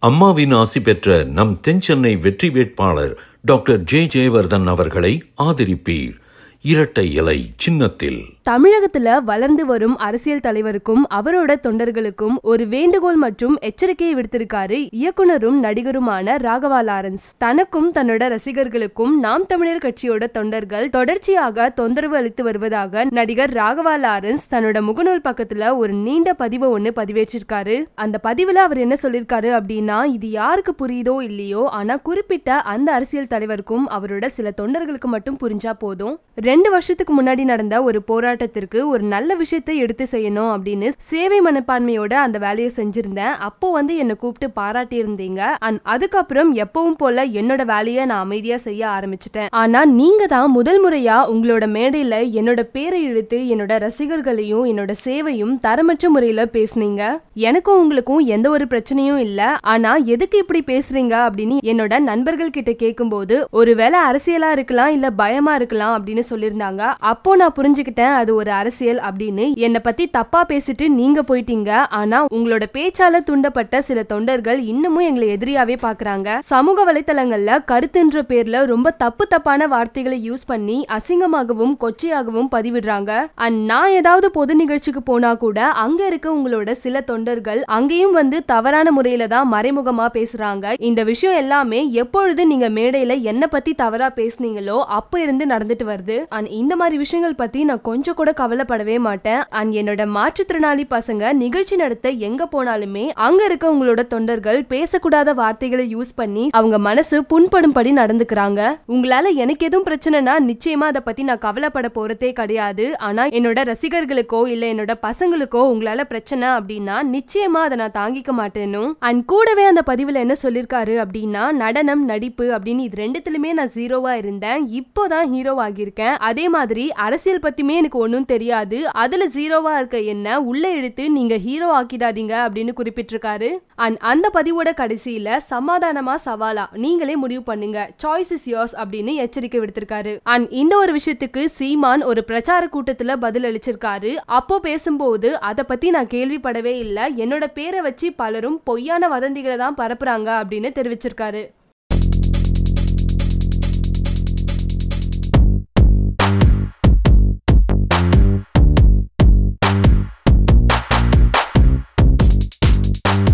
அம்மாவின் ஆசி பெற்ற நம் தென்சென்னை வெற்றி வேட்பாளர் டாக்டர் ஜே ஜெயவர்தன் அவர்களை ஆதரிப்பீர். இரட்டை இலை சின்னத்தில். தமிழகத்துல வளர்ந்து வரும் அரசியல் தலைவருக்கும் அவரோட தொண்டர்களுக்கும் ஒரு வேண்டுகோள் மற்றும் எச்சரிக்கையை விடுத்திருக்காரு இயக்குனரும் நடிகருமான ராகவா லாரன்ஸ். தனக்கும் தன்னோட ரசிகர்களுக்கும் நாம் தமிழர் கட்சியோட தொண்டர்கள் தொடர்ச்சியாக தொந்தரவு அளித்து வருவதாக நடிகர் ராகவா லாரன்ஸ் தன்னோட முகநூல் பக்கத்துல ஒரு நீண்ட பதிவை ஒண்ணு பதிவேற்றிருக்காரு. அந்த பதிவுல அவர் என்ன சொல்லிருக்காரு அப்படின்னா இது யாருக்கு புரியுதோ இல்லையோ ஆனா குறிப்பிட்ட அந்த அரசியல் தலைவருக்கும் அவரோட சில தொண்டர்களுக்கு மட்டும் புரிஞ்சா போதும். ரெண்டு வருஷத்துக்கு முன்னாடி நடந்த ஒரு போராட்டத்திற்கு ஒரு நல்ல விஷயத்தை எடுத்து செய்யணும் அப்படின்னு சேவை மனப்பான்மையோட அந்த வேலையை செஞ்சிருந்தேன். அப்போ வந்து என்னை கூப்பிட்டு பாராட்டி இருந்தீங்க அண்ட் அதுக்கப்புறம் எப்பவும் போல என்னோட வேலையை நான் அமைதியா செய்ய ஆரம்பிச்சிட்டேன். ஆனா நீங்க தான் முதல் முறையா உங்களோட மேடையில என்னோட பேரை இழுத்து என்னோட ரசிகர்களையும் என்னோட சேவையும் தரமற்ற முறையில பேசுனீங்க. எனக்கும் உங்களுக்கும் எந்த ஒரு பிரச்சனையும் இல்ல. ஆனா எதுக்கு இப்படி பேசுறீங்க அப்படின்னு என்னோட நண்பர்கள் கிட்ட கேட்கும்போது ஒருவேளை அரசியலா இருக்கலாம் இல்ல பயமா இருக்கலாம் அப்படின்னு சொல்லியிருந்தாங்க. அப்போ நான் புரிஞ்சுக்கிட்டேன் அது ஒரு அரசியல் அப்படின்னு. என்னை பத்தி தப்பா பேசிட்டு நீங்க போயிட்டீங்க. ஆனா உங்களோட பேச்சால துண்டப்பட்ட சில தொண்டர்கள் இன்னமும் எங்களை எதிரியாவே பாக்குறாங்க. சமூக வலைத்தளங்கள்ல கருத்துன்ற பேர்ல ரொம்ப தப்பு தப்பான வார்த்தைகளை யூஸ் பண்ணி அசிங்கமாகவும் கொச்சையாகவும் பதிவிடுறாங்க. அண்ட் நான் ஏதாவது பொது நிகழ்ச்சிக்கு போனா கூட அங்க இருக்க உங்களோட சில தொண்டர்கள் அங்கேயும் வந்து தவறான முறையில தான் மறைமுகமா பேசுறாங்க. இந்த விஷயம் எல்லாமே எப்பொழுது நீங்க மேடையில என்ன பத்தி தவறா பேசுனீங்களோ அப்ப இருந்து நடந்துட்டு வருது. அண்ட் இந்த மாதிரி விஷயங்கள் பத்தி நான் கொஞ்சம் கூட கவலைப்படவே மாட்டேன். அண்ட் என்னோட மாற்றுத்திறனாளி பசங்க நிகழ்ச்சி நடத்த எங்க போனாலுமே அங்க இருக்க உங்களோட தொண்டர்கள் பேசக்கூடாத வார்த்தைகளை யூஸ் பண்ணி அவங்க மனசு புண்படும்படி நடந்துக்கிறாங்க. உங்களால எனக்கு எதுவும் பிரச்சனைனா நிச்சயமா அதை பத்தி நான் கவலைப்பட போறதே கிடையாது. ஆனா என்னோட ரசிகர்களுக்கோ இல்ல என்னோட பசங்களுக்கோ உங்களால பிரச்சனை அப்படின்னா நிச்சயமா அதை நான் தாங்கிக்க மாட்டேனும் அண்ட் கூடவே அந்த பதிவுல என்ன சொல்லிருக்காரு அப்படின்னா நடனம் நடிப்பு அப்படின்னு இது ரெண்டுத்திலுமே நான் ஜீரோவா இருந்தேன். இப்போதான் ஹீரோ ஆகியிருக்கேன். அதே மாதிரி அரசியல் பத்தியுமே எனக்கு ஒன்றும் தெரியாது. அதுல ஜீரோவா இருக்க என்ன உள்ள எடுத்து நீங்க ஹீரோ ஆக்கிடாதீங்க அப்படின்னு குறிப்பிட்டிருக்காரு. அண்ட் அந்த பதிவோட கடைசியில சமாதானமா சவாலா நீங்களே முடிவு பண்ணுங்க. சாய்ஸ் இஸ் யோர்ஸ் அப்படின்னு எச்சரிக்கை விடுத்திருக்காரு. அண்ட் இந்த ஒரு விஷயத்துக்கு சீமான் ஒரு பிரச்சார கூட்டத்துல பதில் அளிச்சிருக்காரு. அப்போ பேசும்போது அதை பத்தி நான் கேள்விப்படவே இல்லை. என்னோட பேரை வச்சு பலரும் பொய்யான வதந்திகளை தான் பரப்புறாங்க அப்படின்னு தெரிவிச்சிருக்காரு.